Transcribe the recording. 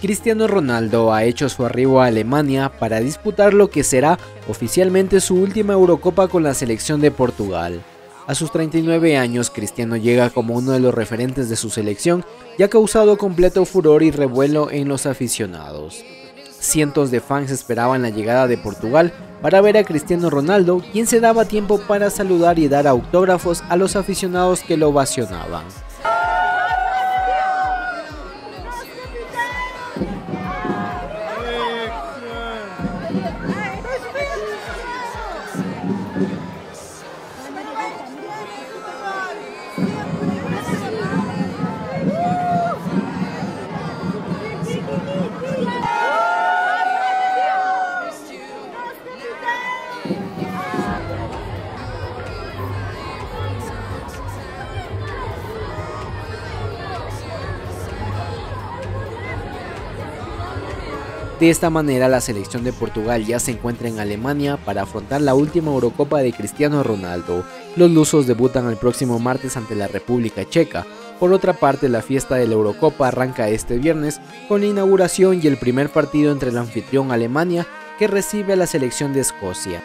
Cristiano Ronaldo ha hecho su arribo a Alemania para disputar lo que será oficialmente su última Eurocopa con la selección de Portugal. A sus 39 años, Cristiano llega como uno de los referentes de su selección y ha causado completo furor y revuelo en los aficionados. Cientos de fans esperaban la llegada de Portugal para ver a Cristiano Ronaldo, quien se daba tiempo para saludar y dar autógrafos a los aficionados que lo ovacionaban. Yeah. De esta manera la selección de Portugal ya se encuentra en Alemania para afrontar la última Eurocopa de Cristiano Ronaldo. Los lusos debutan el próximo martes ante la República Checa. Por otra parte, la fiesta de la Eurocopa arranca este viernes con la inauguración y el primer partido entre el anfitrión Alemania que recibe a la selección de Escocia.